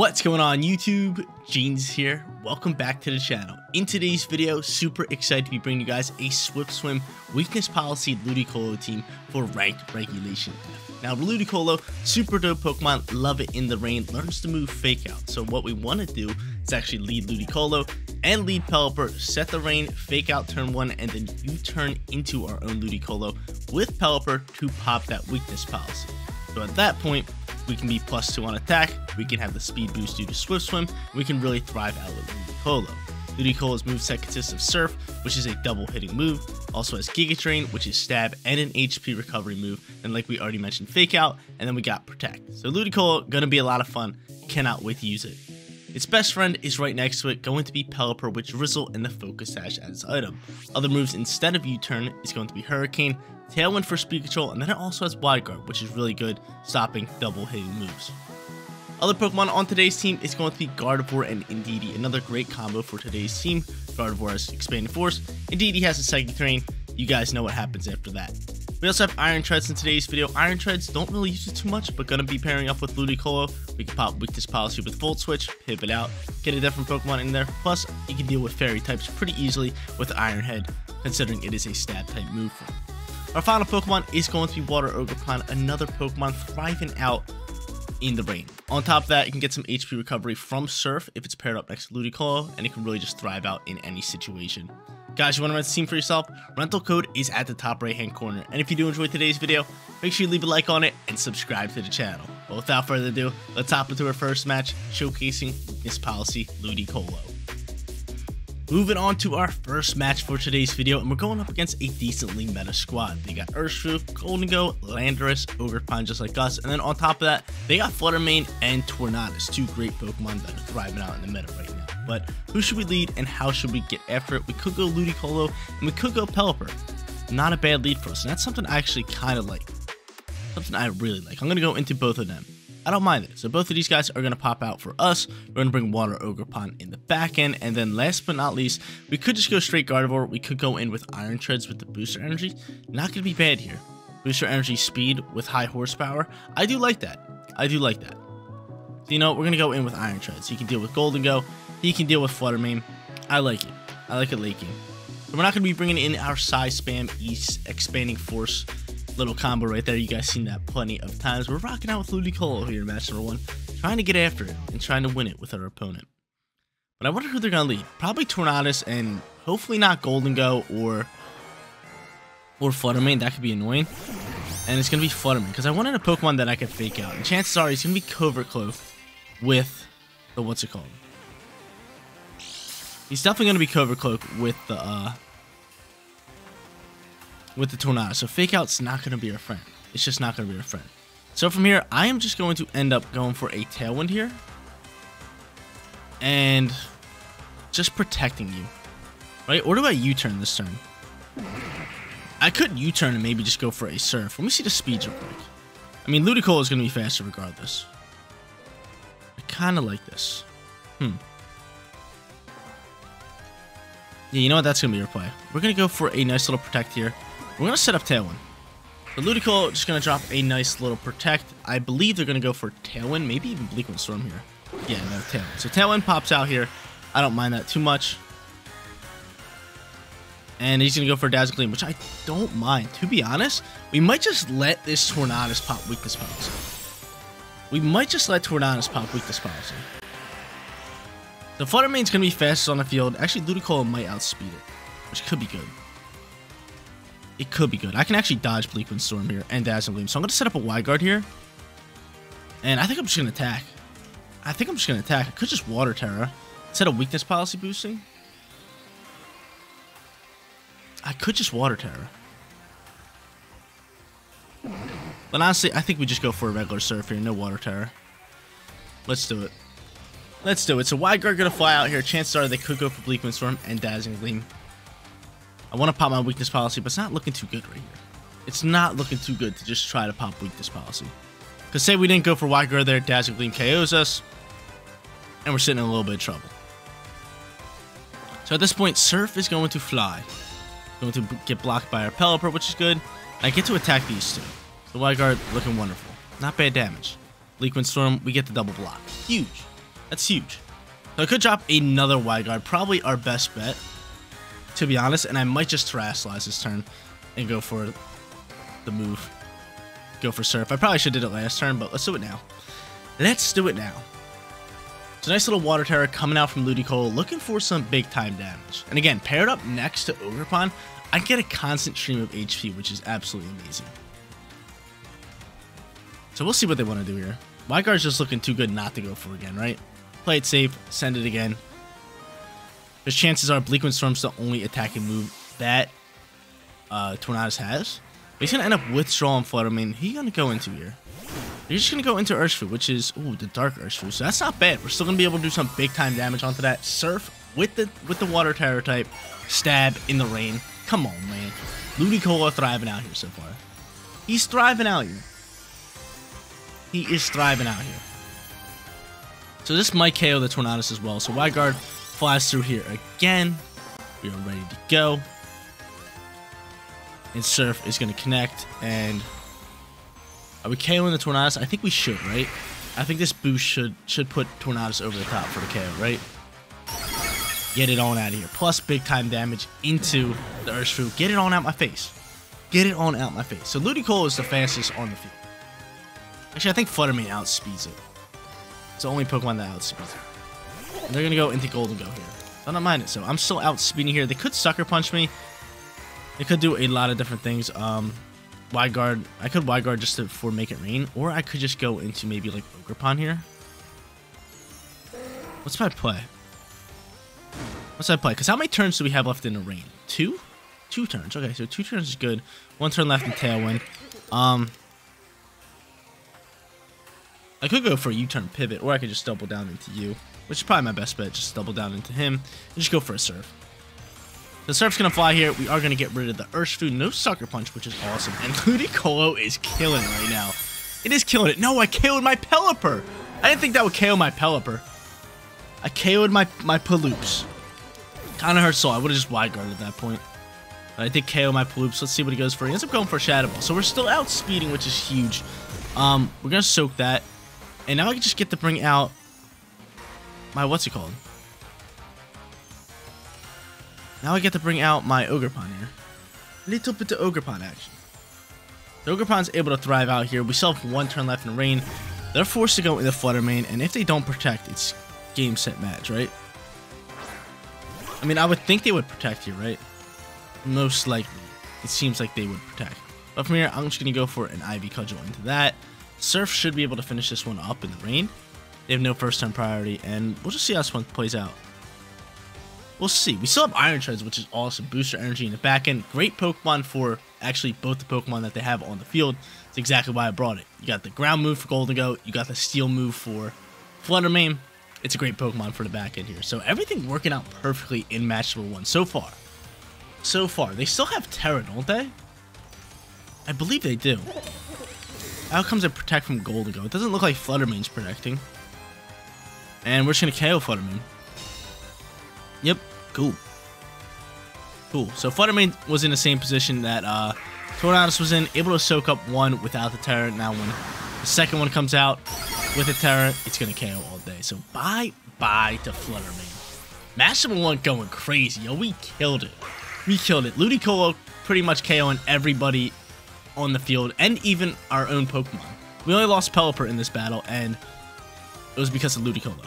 What's going on YouTube? Jeans here. Welcome back to the channel. In today's video, super excited to be bringing you guys a Swift Swim weakness policy Ludicolo team for ranked regulation. Now Ludicolo, super dope Pokemon, love it in the rain, learns to move fake out. So what we want to do is actually lead Ludicolo and lead Pelipper, set the rain, fake out turn one, and then U-turn into our own Ludicolo with Pelipper to pop that weakness policy. So at that point, we can be plus two on attack, we can have the speed boost due to Swift Swim, we can really thrive out with Ludicolo. Ludicolo's moveset consists of Surf, which is a double hitting move, also has Giga Drain, which is stab and an HP recovery move, and like we already mentioned, Fake Out, and then we got Protect. So Ludicolo, gonna be a lot of fun, cannot wait to use it. Its best friend is right next to it, going to be Pelipper with Drizzle and the Focus Sash as item. Other moves instead of U-Turn is going to be Hurricane, Tailwind for speed control, and then it also has Wide Guard, which is really good, stopping double hitting moves. Other Pokemon on today's team is going to be Gardevoir and Indeedee, another great combo for today's team. Gardevoir has Expanding Force, Indeedee has a Psychic Terrain, you guys know what happens after that. We also have Iron Treads in today's video. Iron Treads don't really use it too much, but gonna be pairing up with Ludicolo. We can pop Weakness Policy with Volt Switch, pivot out, get a different Pokemon in there. Plus, you can deal with Fairy types pretty easily with Iron Head, considering it is a stab type move. Our final Pokemon is going to be Water Ogerpon, another Pokemon thriving out in the rain. On top of that, you can get some HP recovery from Surf if it's paired up next to Ludicolo, and it can really just thrive out in any situation. Guys, you want to rent the team for yourself? Rental code is at the top right hand corner. And if you do enjoy today's video, make sure you leave a like on it and subscribe to the channel. But without further ado, let's hop into our first match, showcasing this policy, Ludicolo. Moving on to our first match for today's video, and we're going up against a decently meta squad. They got Urshifu, Gholdengo, Landorus, Ogerpon just like us, and then on top of that, they got Flutter Mane and Tornadus, two great Pokemon that are thriving out in the meta right now. But who should we lead and how should we get after it? We could go Ludicolo and we could go Pelipper. Not a bad lead for us, and that's something I actually kind of like. Something I really like. I'm going to go into both of them. I don't mind it. So both of these guys are going to pop out for us. We're going to bring Water Ogerpon in the back end. And then last but not least, we could just go straight Gardevoir. We could go in with Iron Treads with the Booster Energy. Not going to be bad here. Booster Energy speed with high horsepower. I do like that. I do like that. So, you know, we're going to go in with Iron Treads. He can deal with Gholdengo. He can deal with Flutter Mane. I like it. I like it late game. So we're not going to be bringing in our size spam East expanding force little combo right there. You guys seen that plenty of times. We're rocking out with Ludicolo here in match number one, trying to get after it and trying to win it with our opponent. But I wonder who they're going to lead. Probably Tornadus and hopefully not Gholdengo or or Flutter Mane. That could be annoying. And it's going to be Flutter Mane because I wanted a Pokemon that I could fake out. And chances are he's going to be Covert Cloak with the, what's it called? He's definitely going to be Covert Cloak with the, uh, with the Tornado. So Fake Out's not going to be our friend. It's just not going to be our friend. So from here, I am just going to end up going for a Tailwind here. And just protecting you. Right? Or do I U-turn this turn? I could U-turn and maybe just go for a Surf. Let me see the speeds real quick. I mean, Ludicolo is going to be faster regardless. I kind of like this. Hmm. Yeah, you know what? That's going to be your play. We're going to go for a nice little Protect here. We're going to set up Tailwind. The Ludicolo just going to drop a nice little Protect. I believe they're going to go for Tailwind, maybe even Bleak Wind Storm here. Yeah, no, Tailwind. So Tailwind pops out here. I don't mind that too much. And he's going to go for Dazzle Gleam, which I don't mind. To be honest, we might just let this Tornadus pop Weakness Policy. We might just let Tornadus pop Weakness Policy. The Flutter Mane's going to be fastest on the field. Actually, Ludicolo might outspeed it, which could be good. It could be good. I can actually dodge Bleak Wind Storm here and Dazzle Gleam. So I'm going to set up a Wide Guard here. And I think I'm just going to attack. I think I'm just going to attack. I could just Water Tera. Instead of Weakness Policy boosting. I could just Water Tera. But honestly, I think we just go for a regular Surf here. No Water Tera. Let's do it. Let's do it. So Wide Guard to fly out here. Chances are they could go for Bleak Wind Storm and Dazzling Gleam. I want to pop my weakness policy, but it's not looking too good right here. It's not looking too good to just try to pop weakness policy. Because say we didn't go for Wide Guard there, Dazzling Gleam KOs us, and we're sitting in a little bit of trouble. So at this point, Surf is going to fly. Going to get blocked by our Pelipper, which is good. I get to attack these two. The Wide Guard looking wonderful. Not bad damage. Bleak Storm, we get the double block. Huge. That's huge. So I could drop another wide guard, probably our best bet, to be honest, and I might just Terastallize this turn and go for the move. Go for Surf. I probably should have did it last turn, but let's do it now. Let's do it now. It's a nice little Water Tera coming out from Ludicolo, looking for some big time damage. And again, paired up next to Ogerpon, I get a constant stream of HP, which is absolutely amazing. So we'll see what they want to do here. My guard's just looking too good not to go for again, right? Play it safe, send it again. Because chances are Bleak Wind Storm's the only attacking move that uh, Tornadus has. But he's going to end up withdrawing Flutter Mane. He's going to go into here. He's just going to go into Urshifu, which is, ooh, the Dark Urshifu. So that's not bad. We're still going to be able to do some big time damage onto that. Surf with the with the Water Tera type. Stab in the rain. Come on, man. Ludicolo thriving out here so far. He's thriving out here. He is thriving out here. So this might KO the Tornadus as well. So Wide Guard flies through here again. We are ready to go. And Surf is going to connect. And are we KOing the Tornadus? I think we should, right? I think this boost should should put Tornadus over the top for the KO, right? Get it on out of here. Plus big time damage into the Urshifu. Get it on out my face. Get it on out my face. So Ludicolo is the fastest on the field. Actually, I think Flutter Mane outspeeds it. It's the only Pokemon that outspeeds it. And they're going to go into Gholdengo here. I don't mind it. So I'm still outspeeding here. They could Sucker Punch me. They could do a lot of different things. Um, Wide Guard. I could Wide Guard just to, for Make It Rain. Or I could just go into maybe like Ogerpon here. What's my play? What's my play? Because how many turns do we have left in the rain? Two? Two turns. Okay, so two turns is good. One turn left in Tailwind. Um, I could go for a U-turn pivot, or I could just double down into you, which is probably my best bet. Just double down into him, and just go for a Surf. The Surf's to fly here. We are to get rid of the Urshifu. No Sucker Punch, which is awesome. And Ludicolo is killing right now. It is killing it. No, I KO'd my Pelipper. I didn't think that would KO my Pelipper. I KO'd my, my Paloops. Kind of hurt so I would have just wide guarded at that point. But I did KO my Paloops. Let's see what he goes for. He ends up going for Shadow Ball. So we're still outspeeding, which is huge. Um, we're to soak that. And now I just get to bring out my, what's it called? Now I get to bring out my Ogerpon here. A little bit of Ogerpon action. The Ogerpon's able to thrive out here. We still have one turn left in the rain. They're forced to go into Flutter Mane, and if they don't protect, it's game, set, match, right? I mean, I would think they would protect here, right? Most likely. It seems like they would protect. But from here, I'm just going to go for an Ivy Cudgel into that. Surf should be able to finish this one up in the rain. They have no first turn priority, and we'll just see how this one plays out. We'll see. We still have Iron Treads, which is awesome. Booster energy in the back end. Great Pokemon for actually both the Pokemon that they have on the field. It's exactly why I brought it. You got the ground move for Gholdengo. You got the steel move for Flutter Mane. It's a great Pokemon for the back end here. So everything working out perfectly in match number one so far. So far. They still have Tera, don't they? I believe they do. How comes it protect from Gholdengo? It doesn't look like Flutter Mane's protecting. And we're just going to KO Flutter Mane. Yep, cool. Cool. So Flutter Mane was in the same position that uh, Tornadus was in, able to soak up one without the Tera. Now when the second one comes out with a Tera, it's going to KO all day. So bye-bye to Flutter Mane. Match one going crazy. Yo, we killed it. We killed it. Ludicolo pretty much KOing everybody on the field and even our own Pokemon. We only lost Pelipper in this battle, and it was because of Ludicolo.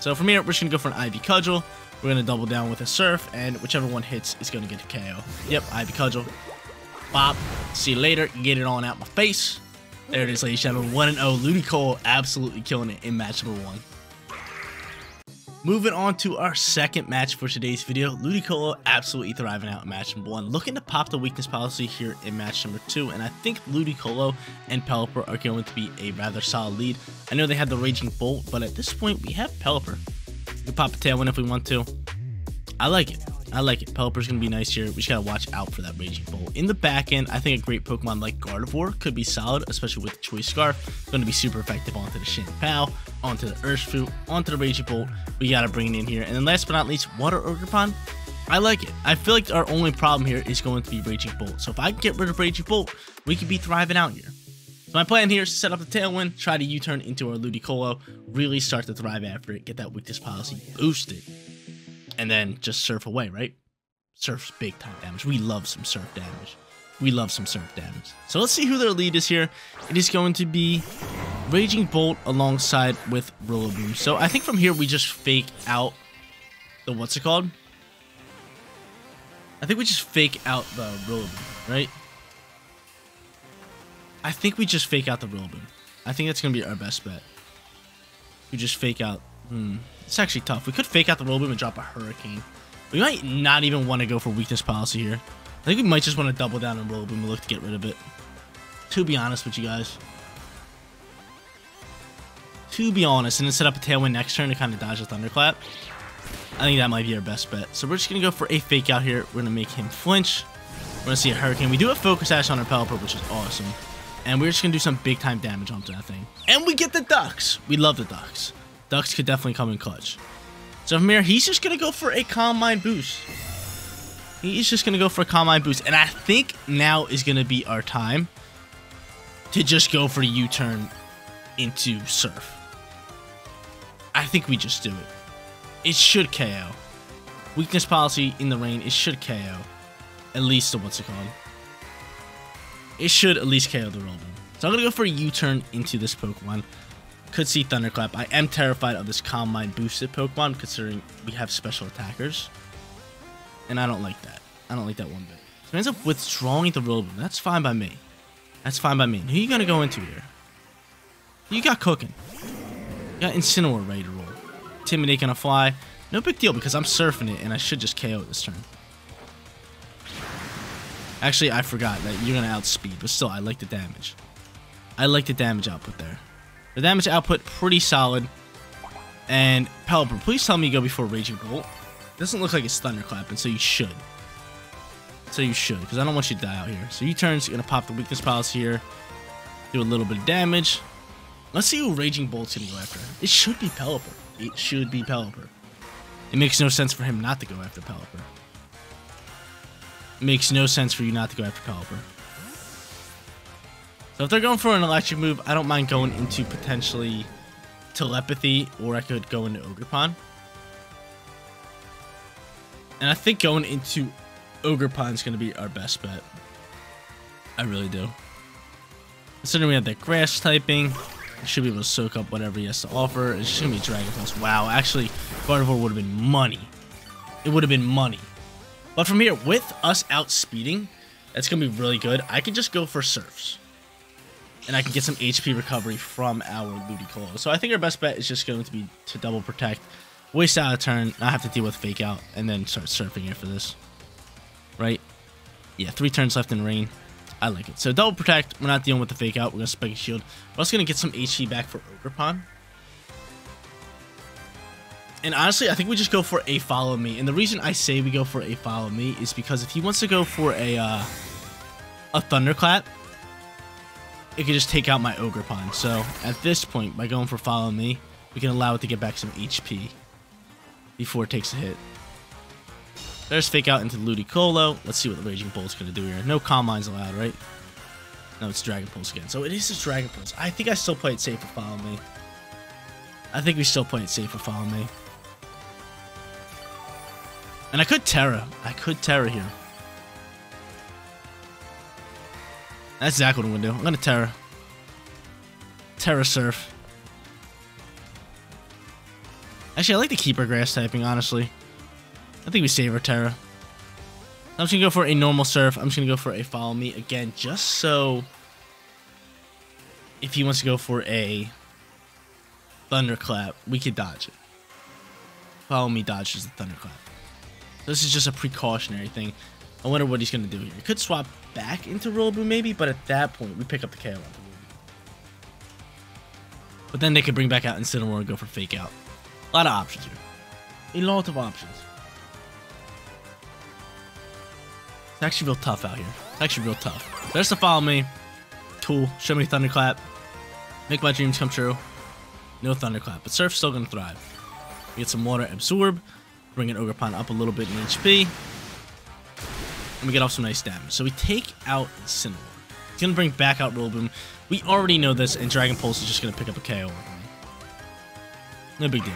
So from here, we're just going to go for an Ivy Cudgel. We're going to double down with a Surf, and whichever one hits is going to get a KO. Yep, Ivy Cudgel. Bop. See you later. Get it on out my face. There it is, ladies and gentlemen. 1-0. Ludicolo absolutely killing it in match number one. Moving on to our second match for today's video, Ludicolo absolutely thriving out in match number one, looking to pop the weakness policy here in match number two, and I think Ludicolo and Pelipper are going to be a rather solid lead. I know they had the Raging Bolt, but at this point, we have Pelipper. We can pop a Tailwind if we want to. I like it. I like it. Pelipper's going to be nice here. We just got to watch out for that Raging Bolt. In the back end, I think a great Pokemon like Gardevoir could be solid, especially with the Choice Scarf. It's Going to be super effective onto the Shin Pal, onto the Urshifu, onto the Raging Bolt. We got to bring it in here. And then last but not least, Water Ogerpon. I like it. I feel like our only problem here is going to be Raging Bolt. So if I can get rid of Raging Bolt, we could be thriving out here. So my plan here is to set up the Tailwind, try to U-turn into our Ludicolo, really start to thrive after it, get that weakness policy boosted, and then just surf away, right? Surf's big time damage. We love some surf damage. We love some surf damage. So let's see who their lead is here. It is going to be Raging Bolt alongside with Rillaboom. So I think from here we just fake out the what's it called? I think we just fake out the Rillaboom, right? I think we just fake out the Rillaboom. I think that's going to be our best bet. We just fake out... Hmm. It's actually tough. We could fake out the Rillaboom and drop a Hurricane. We might not even want to go for weakness policy here. I think we might just want to double down on Rillaboom and look to get rid of it. To be honest with you guys. To be honest, and then set up a Tailwind next turn to kind of dodge a Thunderclap. I think that might be our best bet. So we're just going to go for a fake out here. We're going to make him flinch. We're going to see a Hurricane. We do have Focus Sash on our Pelipper, which is awesome. And we're just going to do some big time damage onto that thing. And we get the Ducks. We love the Ducks. Ducks could definitely come in clutch. So from here, he's just going to go for a Calm Mind boost. He's just going to go for a Calm Mind boost. And I think now is going to be our time to just go for a U-turn into Surf. I think we just do it. It should KO. Weakness policy in the rain, it should KO. At least the what's it called. It should at least KO the Rillaboom. So I'm going to go for a U-turn into this Pokemon. Could see Thunderclap. I am terrified of this Calm Mind boosted Pokemon considering we have special attackers. And I don't like that. I don't like that one bit. So it ends up withdrawing the Rillaboom. That's fine by me. That's fine by me. Who you going to go into here? You got cooking. You got Incineroar ready to roll. Intimidate gonna fly. No big deal because I'm surfing it and I should just KO it this turn. Actually, I forgot that you're going to outspeed, but still, I like the damage. I like the damage output there. The damage output, pretty solid. And Pelipper, please tell me you go before Raging Bolt. Doesn't look like it's Thunderclapping, so you should. So you should, because I don't want you to die out here. So U-turns, you're going to pop the weakness policy here. Do a little bit of damage. Let's see who Raging Bolt's going to go after. It should be Pelipper. It should be Pelipper. It makes no sense for him not to go after Pelipper makes no sense for you not to go after Pelipper. So if they're going for an electric move, I don't mind going into potentially telepathy, or I could go into Ogerpon. And I think going into Ogerpon is going to be our best bet. I really do. Considering we have that grass typing, it should be able to soak up whatever he has to offer. It's just going to be Dragon Pulse. Wow, actually, Gardevoir would have been money. It would have been money. But from here, with us outspeeding, that's going to be really good. I could just go for Surfs. And I can get some HP recovery from our Ludicolo. So I think our best bet is just going to be to double protect. Waste out a turn, not have to deal with Fake Out, and then start surfing here for this. Right? Yeah, three turns left in rain. I like it. So double protect, we're not dealing with the Fake Out. We're going to Spiky Shield. We're also going to get some HP back for Ogerpon. And honestly, I think we just go for a follow me. And the reason I say we go for a follow me is because if he wants to go for a uh, a thunderclap, it could just take out my Ogerpon. So at this point, by going for follow me, we can allow it to get back some HP before it takes a hit. There's fake out into Ludicolo. Let's see what the Raging Bolt's gonna do here. No Calm Minds allowed, right? No, it's Dragon Pulse again. So it is just Dragon Pulse. I think I still play it safe for follow me. I think we still play it safe for follow me. And I could Tera. I could Tera here. That's exactly what I'm to do. I'm to Tera. Tera Surf. Actually, I like the Keeper Grass typing, honestly. I think we save our Tera. I'm just to go for a normal Surf. I'm just to go for a Follow Me again, just so... If he wants to go for a Thunderclap, we could dodge it. Follow Me dodges the Thunderclap. This is just a precautionary thing. I wonder what he's going to do here. He could swap back into Rillaboom maybe, but at that point, we pick up the KO. But then they could bring back out Incineroar and go for Fake Out. A lot of options here. A lot of options. It's actually real tough out here. It's actually real tough. There's to follow me. Cool. Show me Thunderclap. Make my dreams come true. No Thunderclap, but Surf's still going to thrive. Get some Water Absorb bringing Ogerpon up a little bit in HP. And we get off some nice damage. So we take out Incineroar. He's going to bring back out Rillaboom. We already know this, and Dragon Pulse is just going to pick up a KO. No big deal.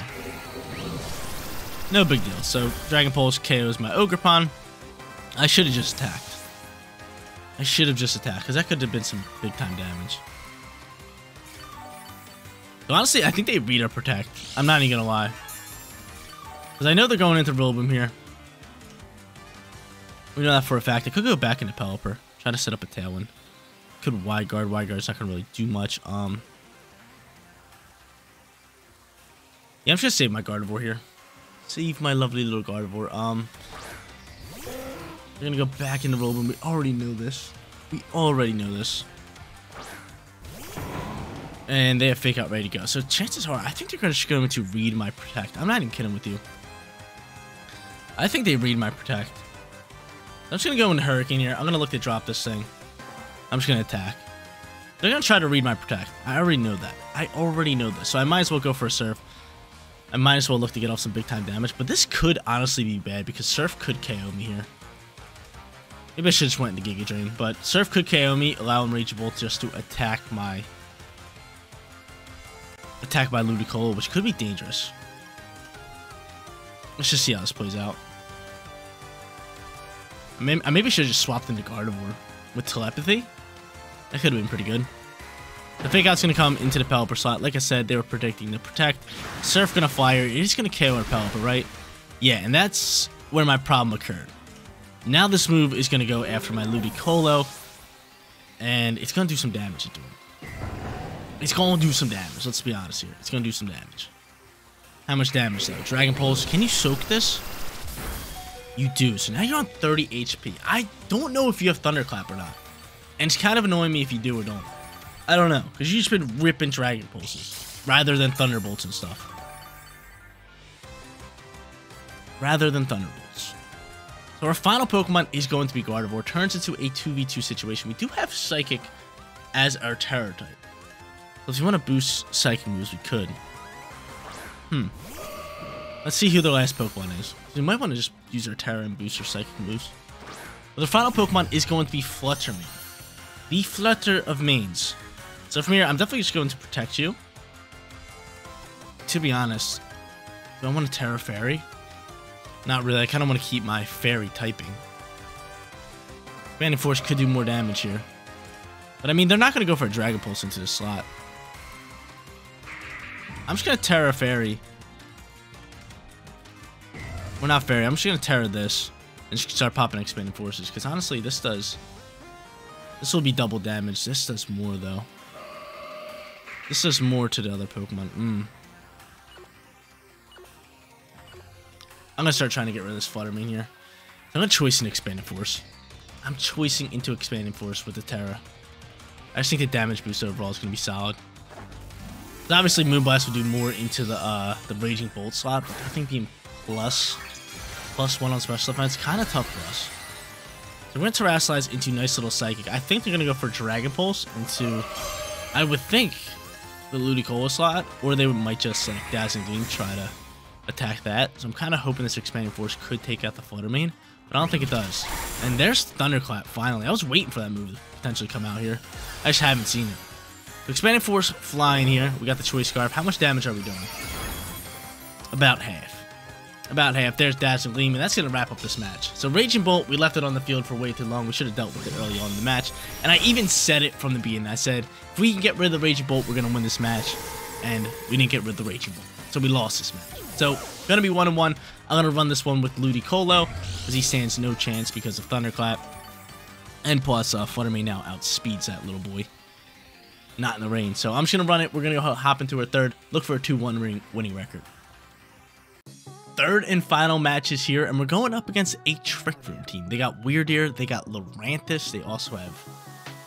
No big deal. So, Dragon Pulse KOs my Ogerpon. I should have just attacked. I should have just attacked, because that could have been some big-time damage. So honestly, I think they read our Protect. I'm not even going to lie. Because I know they're going into Rillaboom here. We know that for a fact. I could go back into Pelipper. Try to set up a Tailwind. Could wide guard. Wide guard's not going to really do much. Um, Yeah, I'm just going to save my Gardevoir here. Save my lovely little Gardevoir. Um, We're going to go back into Rillaboom. We already know this. We already know this. And they have Fake Out ready to go. So chances are, I think they're going to read my Protect. I'm not even kidding with you. I think they read my Protect. I'm just going to go into Hurricane here. I'm going to look to drop this thing. I'm just going to attack. They're going to try to read my Protect. I already know that. I already know this. So I might as well go for a Surf. I might as well look to get off some big time damage. But this could honestly be bad because Surf could KO me here. Maybe I should just went into Giga Drain. But Surf could KO me, allow Rage Bolt just to attack my... Attack my Ludicolo, which could be dangerous. Let's just see how this plays out. I, may, I maybe should have just swapped into Gardevoir with telepathy. That could have been pretty good. The fake out's going to come into the Pelipper slot. Like I said, they were predicting the Protect. Surf going to fire. He's going to KO our Pelipper, right? Yeah, and that's where my problem occurred. Now this move is going to go after my Ludicolo. And it's going to do some damage to him. It's going to do some damage. Let's be honest here. It's going to do some damage. How much damage, though? Dragon Pulse. Can you soak this? You do. So now you're on 30 HP. I don't know if you have Thunderclap or not. And it's kind of annoying me if you do or don't. I don't know. Because you've just been ripping Dragon Pulses. Rather than Thunderbolts and stuff. Rather than Thunderbolts. So our final Pokemon is going to be Gardevoir. Turns into a 2v2 situation. We do have Psychic as our Tera type. So if you want to boost Psychic moves, we could. Hmm. Let's see who the last Pokemon is. We might want to just use our Tera and boost our Psychic moves. But the final Pokemon is going to be Fluttermane. The Flutter of Manes. So from here, I'm definitely just going to protect you. To be honest, do I want to Tera Fairy? Not really. I kind of want to keep my Fairy typing. Banding Force could do more damage here. But I mean, they're not going to go for a Dragon Pulse into the slot. I'm just going to Tera Fairy. We're not Fairy. I'm just going to Tera this. And just start popping Expanding Forces. Because honestly, this does... This will be double damage. This does more, though. This does more to the other Pokemon. Mm. I'm going to start trying to get rid of this Fluttermane here. I'm going to choice an Expanding Force. I'm choicing into Expanding Force with the Tera. I just think the damage boost overall is going to be solid. Obviously, Moonblast will do more into the uh, the Raging Bolt slot, but I think being plus, plus one on special defense kind of tough for us. So we're going to Terastallize into nice little Psychic. I think they're going to go for Dragon Pulse into, I would think, the Ludicolo slot, or they might just like Dazzling Gleam try to attack that. So I'm kind of hoping this Expanding Force could take out the Fluttermane, but I don't think it does. And there's Thunderclap finally. I was waiting for that move to potentially come out here. I just haven't seen it. So Expanding Force flying here. We got the Choice Scarf. How much damage are we doing? About half. About half. There's Dazzling Gleam, and that's going to wrap up this match. So Raging Bolt, we left it on the field for way too long. We should have dealt with it early on in the match. And I even said it from the beginning. I said, if we can get rid of the Raging Bolt, we're going to win this match. And we didn't get rid of the Raging Bolt. So we lost this match. So, going to be one and one. I'm going to run this one with Ludicolo, as he stands no chance because of Thunderclap. And plus, uh, Fluttermane now outspeeds that little boy. Not in the rain. So I'm just going to run it. We're going to hop into our third. Look for a 2-1 winning record third and final matches here, and we're going up against a Trick Room team. They got Wyrdeer, they got Lurantis, they also have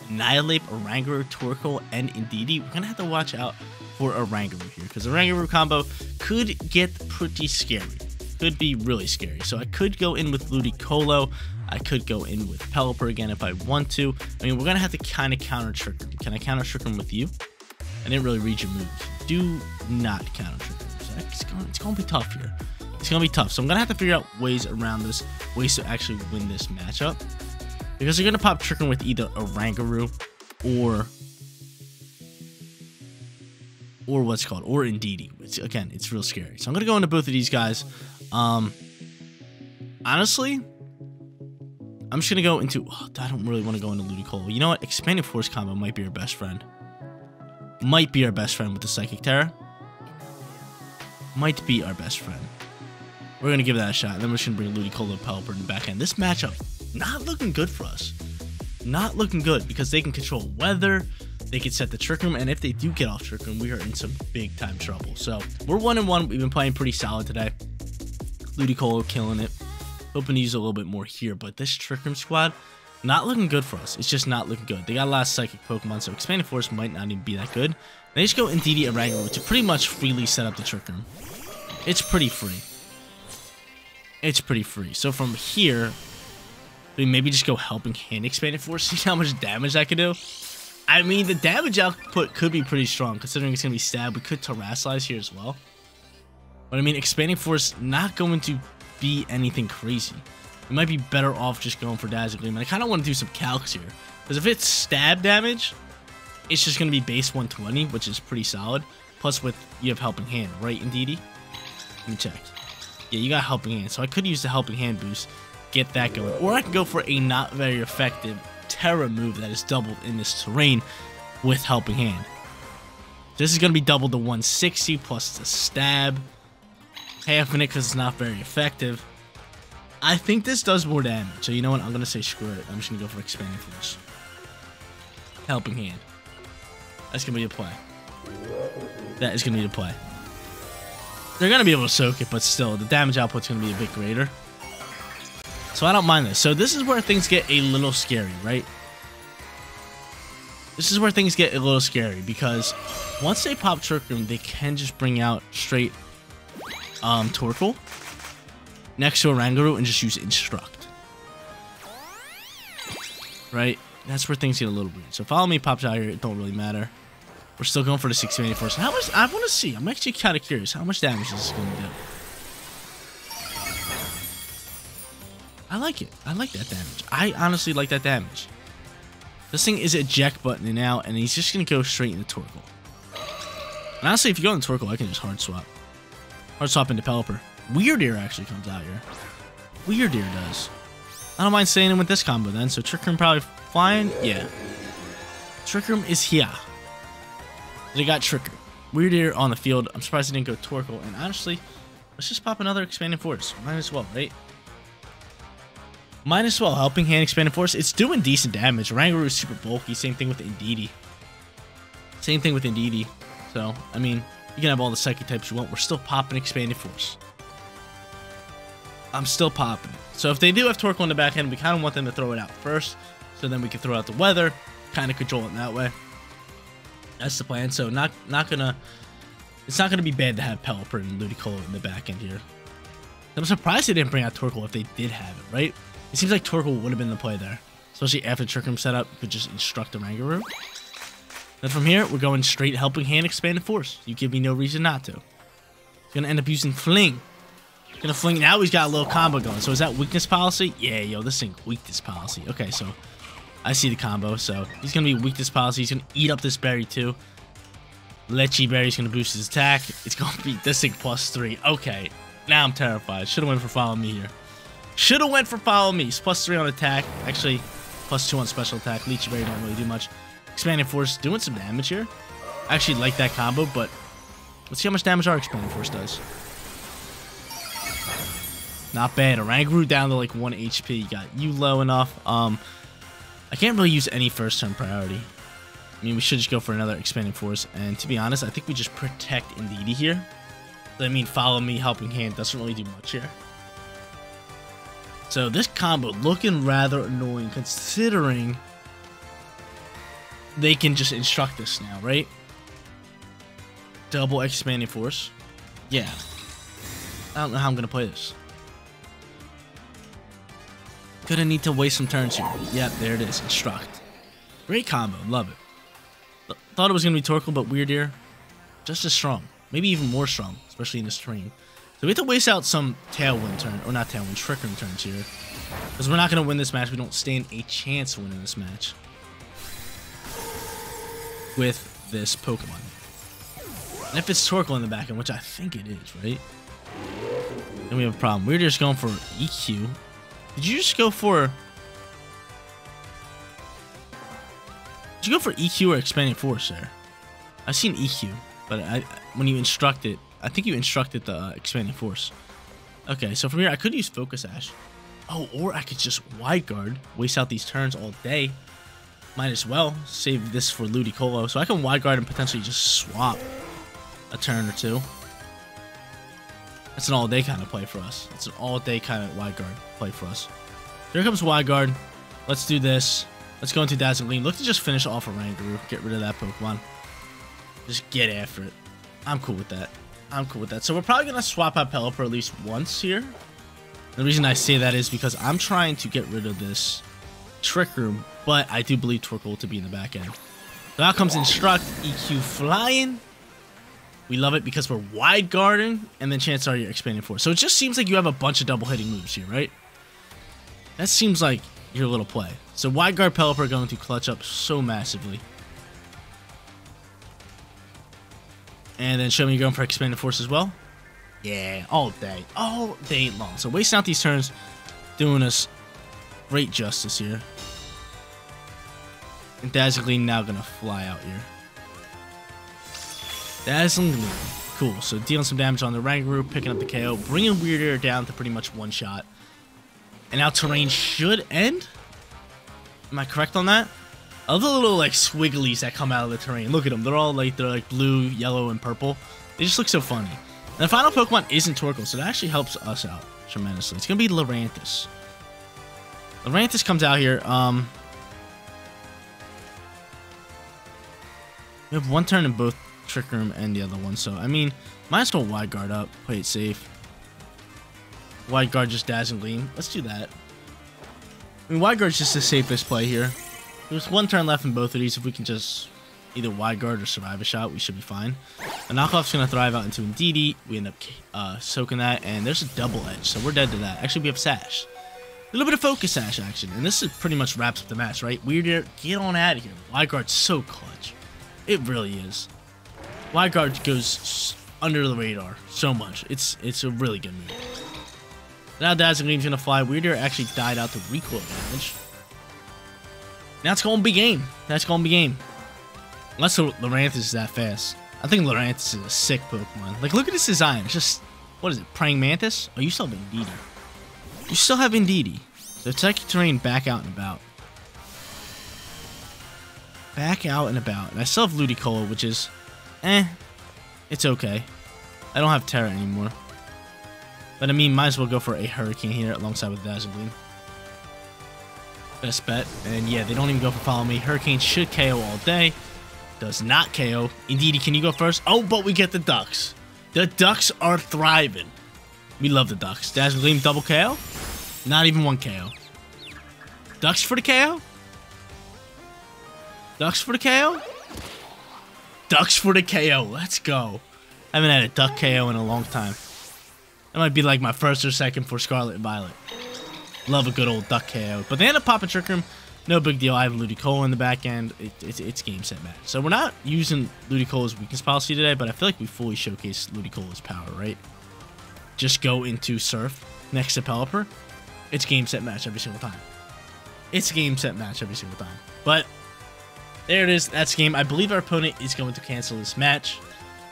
Annihilape, Oranguru, Torkoal, and Indeedee. We're going to have to watch out for Oranguru here, because Oranguru combo could get pretty scary. Could be really scary. So I could go in with Ludicolo. I could go in with Pelipper again if I want to. I mean, we're going to have to kind of counter Trick Room. Can I counter Trick Room with you? I didn't really read your moves. Do not counter Trick Room. It's going, it's going to be tough here. It's going to be tough. So I'm going to have to figure out ways around this, ways to actually win this matchup. Because you're going to pop Trick Room with either Oranguru or or what's called or Indeedee. Which again, it's real scary. So I'm gonna go into both of these guys. Um, honestly, I'm just gonna go into. Oh, I don't really want to go into Ludicolo. You know what? Expanded Force combo might be our best friend. Might be our best friend with the Psychic Terror. Might be our best friend. We're gonna give that a shot. Then we're just gonna bring Ludicolo Pelipper in the back end. This matchup not looking good for us. Not looking good because they can control weather. They can set the trick room, and if they do get off trick room, we are in some big time trouble. So we're one and one. We've been playing pretty solid today. Ludicolo killing it. Hoping to use a little bit more here, but this trick room squad not looking good for us. It's just not looking good. They got a lot of psychic Pokemon, so expanded force might not even be that good. They just go Indeedee and Rangaroo to pretty much freely set up the trick room. It's pretty free. It's pretty free. So from here, we maybe just go helping hand expanded force. See how much damage that could do. I mean, the damage output could be pretty strong, considering it's going to be stab. We could Terastallize here as well. But I mean, expanding force not going to be anything crazy. We might be better off just going for Dazzle Gleam. I kind of want to do some calcs here. Because if it's stab damage, it's just going to be base 120, which is pretty solid. Plus with, you have Helping Hand, right, Indeedee? Let me check. Yeah, you got Helping Hand. So I could use the Helping Hand boost, get that going. Or I can go for a not very effective Terra move that is doubled in this terrain with Helping Hand. This is going to be doubled to 160 plus the stab. Half in it because it's not very effective. I think this does more damage. So you know what? I'm going to say screw it. I'm just going to go for Expanding Force. Helping Hand. That's going to be the play. That is going to be the play. They're going to be able to soak it, but still, the damage output's going to be a bit greater. So I don't mind this. So this is where things get a little scary, right? This is where things get a little scary because once they pop Trick Room, they can just bring out straight um, Torkoal next to a Rangaroo and just use Instruct. Right? That's where things get a little weird. So follow me pops out here. It don't really matter. We're still going for the 684. So how much? I want to see. I'm actually kind of curious. How much damage is this going to do? I like it. I like that damage. I honestly like that damage. This thing is eject button now, and he's just going to go straight into Torkoal. And honestly, if you go into Torkoal, I can just hard swap. Hard swap into Pelipper. Wyrdeer actually comes out here. Wyrdeer does. I don't mind staying in with this combo then. So Trick Room probably flying. Yeah. Trick Room is here. They got Trick Room. Wyrdeer on the field. I'm surprised they didn't go Torkoal. And honestly, let's just pop another Expanding Force. Might as well, right? Might as well. Helping Hand Expanding Force. It's doing decent damage. Rangaroo is super bulky. Same thing with Indeedee. Same thing with Indeedee. So, I mean, you can have all the Psychic types you want. We're still popping Expanded Force. I'm still popping. So if they do have Torkoal in the back end, we kind of want them to throw it out first. So then we can throw out the weather, kind of control it that way. That's the plan. So not not gonna, it's not gonna be bad to have Pelipper and Ludicolo in the back end here. I'm surprised they didn't bring out Torkoal if they did have it, right? It seems like Torkoal would have been the play there. Especially after Trick Room setup, you could just instruct the Rangaroo. Then from here, we're going straight Helping Hand Expanded Force. You give me no reason not to. He's gonna end up using Fling. Gonna fling. Now he's got a little combo going. So is that weakness policy? Yeah, yo, this thing weakness policy. Okay, so I see the combo. So he's gonna be weakness policy. He's gonna eat up this berry too. Liechi Berry's gonna boost his attack. It's gonna be this thing plus three. Okay, now I'm terrified. Should have went for follow me here. Should have went for follow me. It's plus three on attack. Actually, plus two on special attack. Liechi Berry don't really do much. Expanding Force doing some damage here. I actually like that combo, but let's see how much damage our Expanding Force does. Not bad. Oranguru down to like 1 HP. You got you low enough. Um, I can't really use any first turn priority. I mean, we should just go for another expanding force. And to be honest, I think we just protect Indeedee here. I mean, follow me, helping hand doesn't really do much here. So this combo looking rather annoying considering they can just instruct us now, right? Double expanding force. Yeah. I don't know how I'm going to play this. Gonna need to waste some turns here. Yep, there it is. Instruct. Great combo. Love it. Th thought it was to be Torkoal, but Wyrdeer. Just as strong. Maybe even more strong, especially in this terrain. So we have to waste out some Tailwind turn, or not Tailwind, Trick Room turns here. Because we're not going to win this match. We don't stand a chance winning this match. with this Pokemon. And if it's Torkoal in the back end, which I think it is, right? Then we have a problem. We're just going for EQ. Did you just go for... Did you go for EQ or Expanding Force there? I've seen EQ, but I, when you instruct it, I think you instructed the uh, Expanding Force. Okay, so from here, I could use Focus Sash. Oh, or I could just Wide Guard, waste out these turns all day. Might as well save this for Ludicolo. So I can Wide Guard and potentially just swap a turn or two. That's an all-day kind of play for us. It's an all-day kind of Wide Guard play for us. Here comes Wide Guard. Let's do this. Let's go into Dazzling Gleam. Look to just finish off a Oranguru. Get rid of that Pokemon. Just get after it. I'm cool with that. I'm cool with that. So we're probably going to swap out Pelipper at least once here. The reason I say that is because I'm trying to get rid of this Trick Room, but I do believe Torkoal to be in the back end. So out comes Instruct, EQ Flying. We love it because we're wide guarding, and then chances are you're expanding force. So it just seems like you have a bunch of double hitting moves here, right? That seems like your little play. So wide guard Pelipper going to clutch up so massively. And then show me you're going for expanded force as well. Yeah, all day. All day long. So wasting out these turns, doing us great justice here. And Dazzling now gonna fly out here. Dazzling Gleam. Cool, so dealing some damage on the Oranguru, picking up the KO, bringing Weird down to pretty much one shot. And now terrain should end? Am I correct on that? All the little like swigglies that come out of the terrain. Look at them. They're all like, they're like blue, yellow, and purple. They just look so funny. And the final Pokemon isn't Torkoal, so that actually helps us out tremendously. It's going to be Lurantis. Lurantis comes out here. Um, we have one turn in both Trick Room and the other one, so I mean, might as well Wide Guard up, play it safe. Wide Guard just Dazzling Gleam. Let's do that. I mean, Wide Guard's just the safest play here. There's one turn left in both of these. If we can just either wide guard or survive a shot, we should be fine. A knockoff's going to thrive out into Indeedee. We end up uh, soaking that, and there's a double edge, so we're dead to that. Actually, we have Sash. A little bit of Focus Sash action, and this is pretty much wraps up the match, right? Weird, get on out of here. Wide guard's so clutch. It really is. Wide guard goes under the radar so much. It's it's a really good move. Now Dazzling Gleam's going to fly. Wyrdeer actually died out to recoil damage. That's to be game. That's to be game. Unless Lurantis is that fast. I think Lurantis is a sick Pokemon. Like, look at this design. It's just, what is it, Praying Mantis? Oh, you still have Indeedee. You still have Indeedee. So your terrain back out and about. Back out and about. And I still have Ludicolo, which is, eh, it's okay. I don't have Tera anymore. But I mean, might as well go for a Hurricane here alongside with Dazzling. Best bet. And yeah, they don't even go for follow me. Hurricane should KO all day. Does not KO. Indeed, can you go first? Oh, but we get the Ducks. The Ducks are thriving. We love the Ducks. Dazzling double KO? Not even one KO. Ducks for the KO? Ducks for the KO? Ducks for the KO. Let's go. I haven't had a Duck KO in a long time. That might be like my first or second for Scarlet and Violet. Love a good old duck KO. But they end up popping Trick Room. No big deal. I have Ludicolo in the back end. It, it, it's game, set, match. So we're not using Ludicolo's weakness policy today, but I feel like we fully showcased Ludicolo's power, right? Just go into Surf next to Pelipper. It's game, set, match every single time. It's game, set, match every single time. But there it is. That's game. I believe our opponent is going to cancel this match.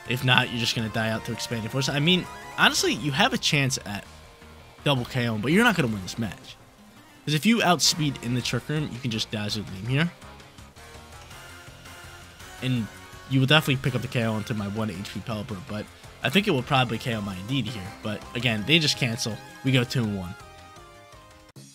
If not, you're just going to die out to expanding force. I mean, honestly, you have a chance at double KO but you're not going to win this match. Because if you outspeed in the Trick Room, you can just Dazzle Gleam here. And you will definitely pick up the KO into my 1 HP Pelipper, but I think it will probably KO my Indeed here. But again, they just cancel. We go 2 and 1.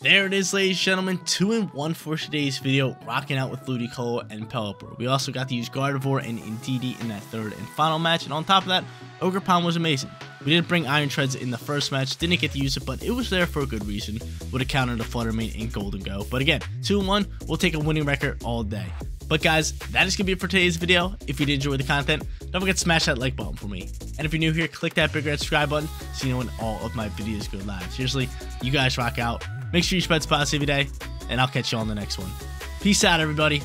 There it is, ladies and gentlemen, 2 and 1 for today's video, rocking out with Ludicolo and Pelipper. We also got to use Gardevoir and Indeedee in that third and final match, and on top of that, Ogerpon was amazing. We didn't bring Iron Treads in the first match, didn't get to use it, but it was there for a good reason. Would have countered a Flutter Mane and Gholdengo. But again, 2-1, we'll take a winning record all day. But guys, that is going to be it for today's video. If you did enjoy the content, don't forget to smash that like button for me. And if you're new here, click that big red subscribe button so you know when all of my videos go live. Seriously, you guys rock out. Make sure you spread positivity day, and I'll catch you on the next one. Peace out, everybody.